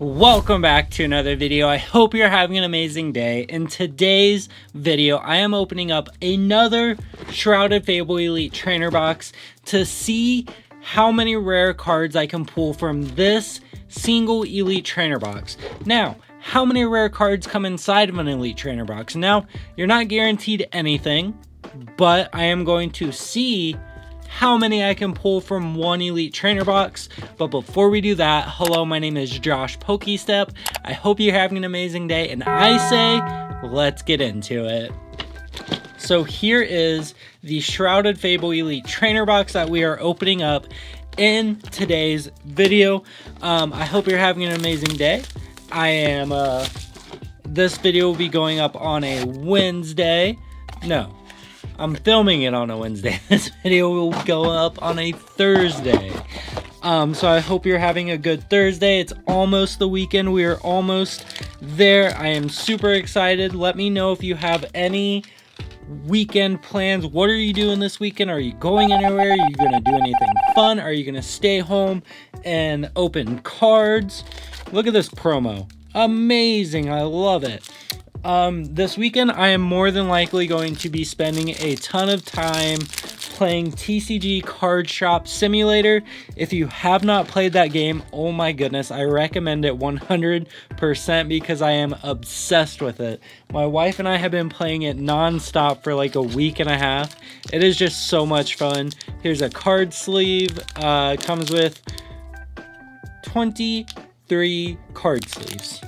Welcome back to another video. I hope you're having an amazing day. In today's video, I am opening up another Shrouded Fable Elite Trainer Box to see how many rare cards I can pull from this single Elite Trainer Box. Now, how many rare cards come inside of an Elite Trainer Box? Now, you're not guaranteed anything, but I am going to see how many I can pull from one Elite Trainer box. But before we do that, hello, my name is Josh Pokestep. I hope you're having an amazing day, and I say, let's get into it. So here is the Shrouded Fable Elite Trainer box that we are opening up in today's video. Um, I hope you're having an amazing day. I am, uh, this video will be going up on a Wednesday. No, I'm filming it on a Wednesday. This video will go up on a Thursday. Um, so I hope you're having a good Thursday. It's almost the weekend. We are almost there. I am super excited. Let me know if you have any weekend plans. What are you doing this weekend? Are you going anywhere? Are you going to do anything fun? Are you going to stay home and open cards? Look at this promo. Amazing. I love it. Um, this weekend, I am more than likely going to be spending a ton of time playing TCG Card Shop Simulator. If you have not played that game, oh my goodness, I recommend it 100% because I am obsessed with it. My wife and I have been playing it non-stop for like a week and a half. It is just so much fun. Here's a card sleeve. Uh, comes with 23 card sleeves.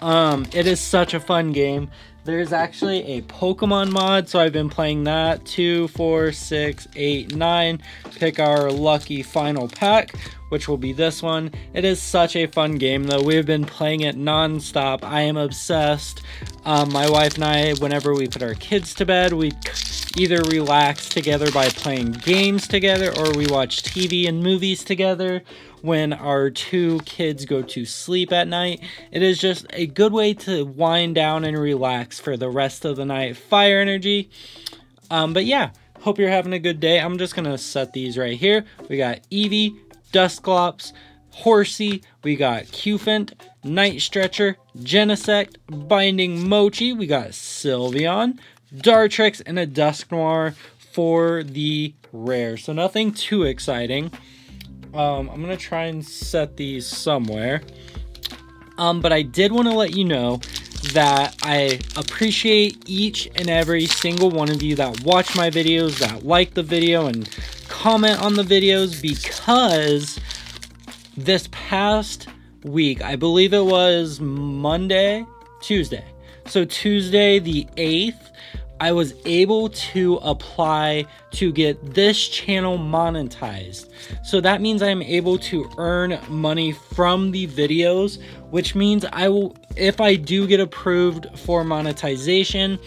Um, it is such a fun game. There's actually a Pokemon mod, so I've been playing that. Two, four, six, eight, nine. Pick our lucky final pack, which will be this one. It is such a fun game, though. We've been playing it non-stop. I am obsessed. Um, my wife and I, whenever we put our kids to bed, we either relax together by playing games together or we watch TV and movies together when our two kids go to sleep at night. It is just a good way to wind down and relax for the rest of the night. Fire energy. Um, but yeah, hope you're having a good day. I'm just going to set these right here. We got Eevee, Dusclops, Horsea, we got Cufant, Night Stretcher, Genesect, Binding Mochi, we got Sylveon, Dartrix, and a Dusknoir for the rare. So nothing too exciting. Um, I'm going to try and set these somewhere. Um, but I did want to let you know that I appreciate each and every single one of you that watch my videos, that like the video, and comment on the videos because this past week, I believe it was Monday, Tuesday. So Tuesday the 8th, I was able to apply to get this channel monetized. So that means I'm able to earn money from the videos, which means I will, if I do get approved for monetization,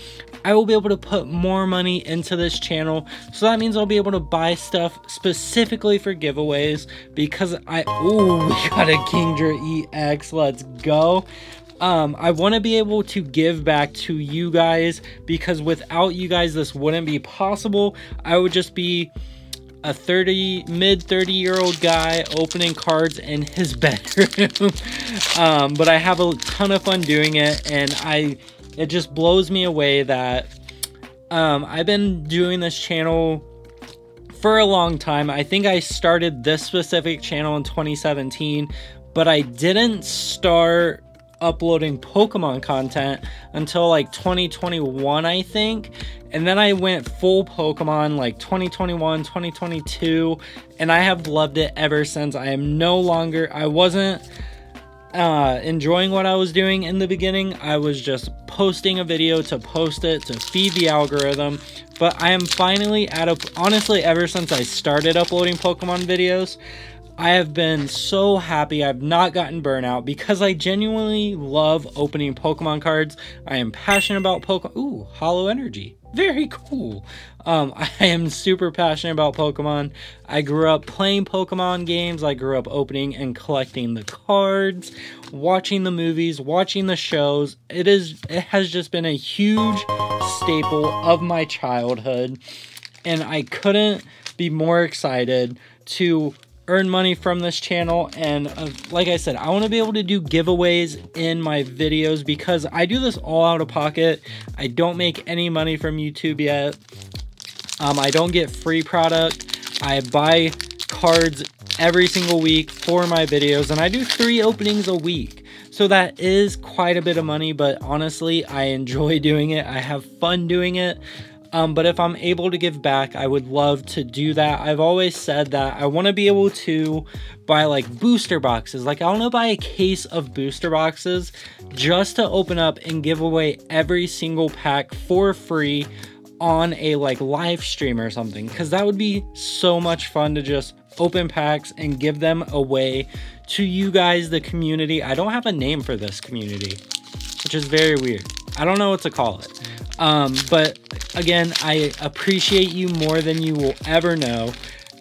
I will be able to put more money into this channel. So that means I'll be able to buy stuff specifically for giveaways because I, oh, we got a Kingdra EX, let's go. Um, I want to be able to give back to you guys because without you guys, this wouldn't be possible. I would just be a 30 mid 30 year old guy opening cards in his bedroom um, but i have a ton of fun doing it and i it just blows me away that um, i've been doing this channel for a long time i think i started this specific channel in 2017 but i didn't start uploading Pokemon content until like 2021, I think. And then I went full Pokemon like 2021, 2022, and I have loved it ever since. I am no longer, I wasn't uh, enjoying what I was doing in the beginning. I was just posting a video to post it to feed the algorithm. But I am finally at a, honestly, ever since I started uploading Pokemon videos, I have been so happy I've not gotten burnout because I genuinely love opening Pokemon cards. I am passionate about Pokemon. Ooh, Holo Energy. Very cool. Um, I am super passionate about Pokemon. I grew up playing Pokemon games. I grew up opening and collecting the cards, watching the movies, watching the shows. It is it has just been a huge staple of my childhood and I couldn't be more excited to earn money from this channel and uh, like I said I want to be able to do giveaways in my videos because I do this all out of pocket. I don't make any money from YouTube yet. Um, I don't get free product. I buy cards every single week for my videos and I do three openings a week. So that is quite a bit of money but honestly I enjoy doing it. I have fun doing it um, but if I'm able to give back, I would love to do that. I've always said that I want to be able to buy like booster boxes. Like I want to buy a case of booster boxes just to open up and give away every single pack for free on a like live stream or something because that would be so much fun to just open packs and give them away to you guys the community i don't have a name for this community which is very weird i don't know what to call it um, but again, I appreciate you more than you will ever know.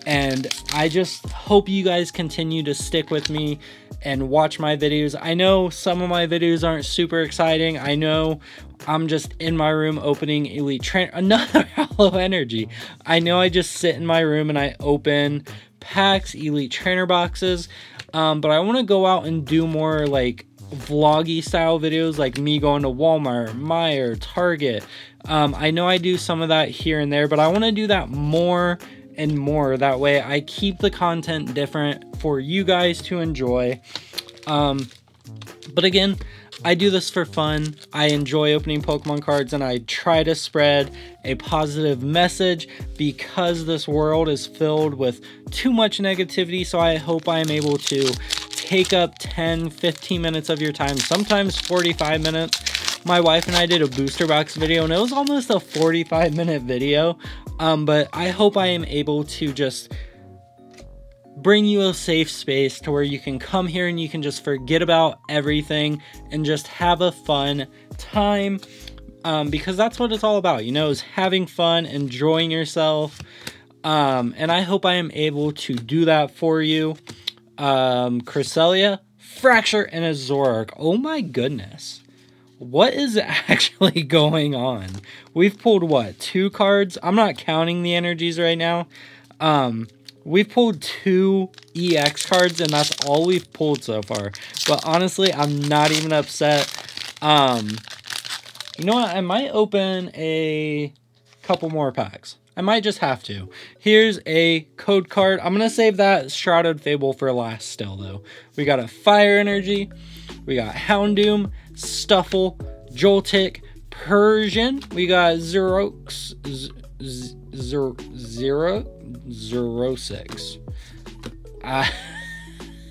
And I just hope you guys continue to stick with me and watch my videos. I know some of my videos aren't super exciting. I know I'm just in my room opening Elite Trainer, another Holo Energy. I know I just sit in my room and I open packs, Elite Trainer boxes, um, but I want to go out and do more like vloggy style videos like me going to Walmart, Meijer, Target. Um, I know I do some of that here and there, but I want to do that more and more. That way I keep the content different for you guys to enjoy. Um, but again, I do this for fun. I enjoy opening Pokemon cards and I try to spread a positive message because this world is filled with too much negativity. So I hope I am able to take up 10, 15 minutes of your time, sometimes 45 minutes. My wife and I did a booster box video and it was almost a 45 minute video. Um, but I hope I am able to just bring you a safe space to where you can come here and you can just forget about everything and just have a fun time um, because that's what it's all about you know is having fun enjoying yourself um, and i hope i am able to do that for you um, Cresselia, Fraxure, and a Zoroark. Oh my goodness. What is actually going on? We've pulled what? Two cards? I'm not counting the energies right now. Um, we've pulled two EX cards, and that's all we've pulled so far. But honestly, I'm not even upset. Um, you know what? I might open a couple more packs. I might just have to. Here's a code card. I'm to save that Shrouded Fable for last still, though. We got a Fire Energy. We got Houndoom, Stufful, Joltik, Persian. We got Xerox, Zero, Zero, Zero Six. Uh,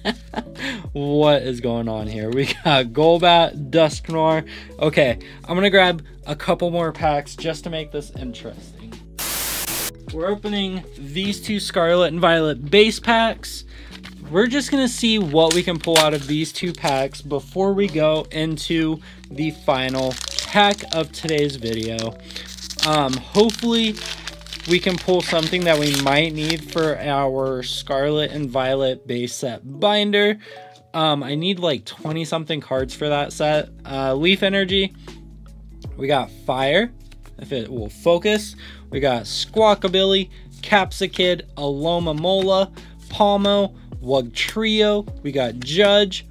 what is going on here? We got Golbat, Dusknoir. Okay, I'm gonna grab a couple more packs just to make this interesting. We're opening these two Scarlet and Violet base packs. We're just going to see what we can pull out of these two packs before we go into the final pack of today's video. Um, hopefully, we can pull something that we might need for our Scarlet and Violet base set binder. Um, I need like 20 something cards for that set. Uh, Leaf Energy, we got Fire, if it will focus. We got Squawkabilly, Capsakid, Alomomola, Pawmo, Wugtrio. We got Judge,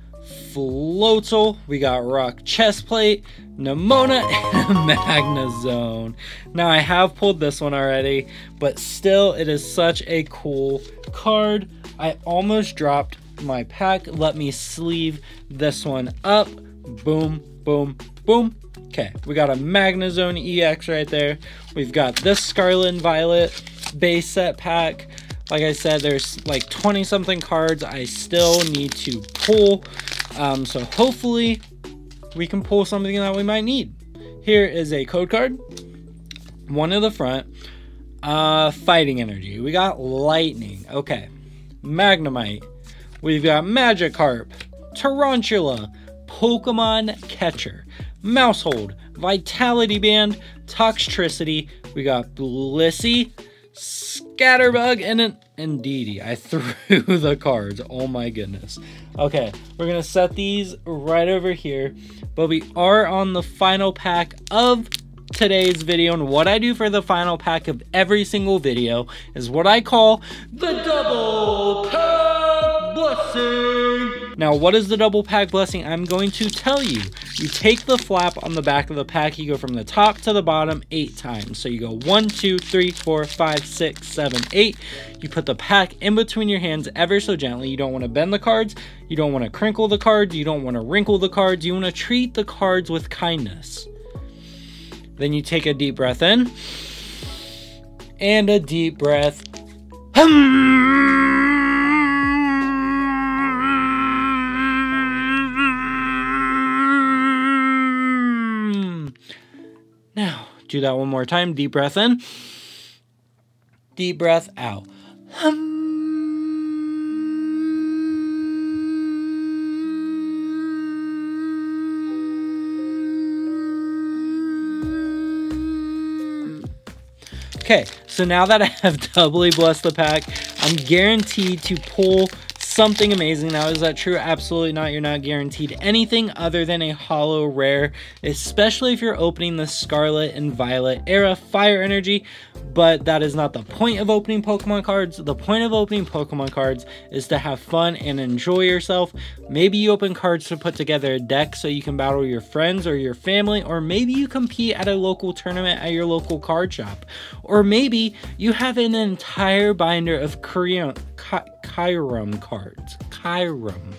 Floatzel. We got Rock Chestplate, Nemona, and Magnezone. Now, I have pulled this one already, but still, it is such a cool card. I almost dropped my pack. Let me sleeve this one up. Boom, boom, boom. Okay, we got a Magnezone EX right there. We've got this Scarlet Violet base set pack. Like I said, there's like 20 something cards I still need to pull. Um, so hopefully we can pull something that we might need. Here is a code card. One in the front. Uh, fighting energy. We got lightning. Okay. Magnemite. We've got Magikarp. Tarountula. Pokemon Catcher. Maushold, Vitality Band, Toxtricity. We got Blissey, Scatterbug, and an Indeedee. I threw the cards. Oh my goodness. Okay, we're gonna set these right over here. But we are on the final pack of today's video and what I do for the final pack of every single video is what I call the double pack. blessing. Now, what is the double pack blessing? I'm going to tell you. You take the flap on the back of the pack, you go from the top to the bottom eight times. So you go one, two, three, four, five, six, seven, eight. You put the pack in between your hands ever so gently. You don't want to bend the cards, you don't want to crinkle the cards, you don't want to wrinkle the cards, you want to treat the cards with kindness. Then you take a deep breath in and a deep breath. Now, do that one more time. Deep breath in. Deep breath out. Okay, so now that I have doubly blessed the pack, I'm guaranteed to pull something amazing. Now, is that true? Absolutely not. You're not guaranteed anything other than a holo rare, especially if you're opening the Scarlet and Violet era Fire Energy. But that is not the point of opening Pokemon cards. The point of opening Pokemon cards is to have fun and enjoy yourself. Maybe you open cards to put together a deck so you can battle your friends or your family, or maybe you compete at a local tournament at your local card shop. Or maybe you have an entire binder of Korean Kyurem cards. Kyurem.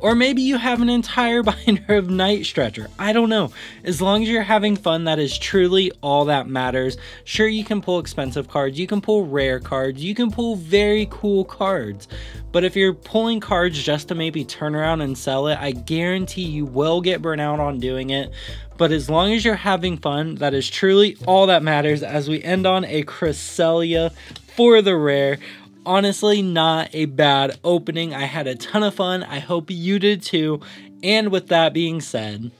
Or maybe you have an entire binder of Night Stretcher. I don't know. As long as you're having fun, that is truly all that matters. Sure, you can pull expensive cards, you can pull rare cards, you can pull very cool cards. But if you're pulling cards just to maybe turn around and sell it, I guarantee you will get burnt out on doing it. But as long as you're having fun, that is truly all that matters as we end on a Cresselia for the rare honestly not a bad opening. I had a ton of fun. I hope you did too. And with that being said,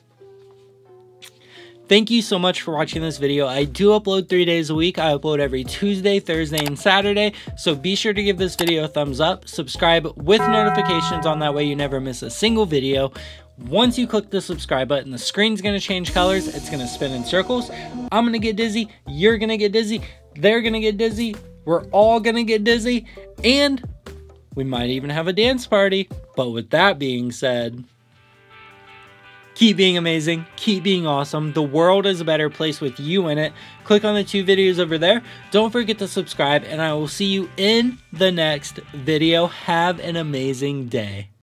Thank you so much for watching this video. I do upload three days a week. I upload every Tuesday, Thursday, and Saturday. So be sure to give this video a thumbs up, subscribe with notifications on that way you never miss a single video. Once you click the subscribe button, the screen's gonna change colors. It's gonna spin in circles. I'm gonna get dizzy. You're gonna get dizzy. They're gonna get dizzy. We're all gonna get dizzy, and we might even have a dance party. But with that being said, keep being amazing, keep being awesome. The world is a better place with you in it. Click on the two videos over there. Don't forget to subscribe, and I will see you in the next video. Have an amazing day.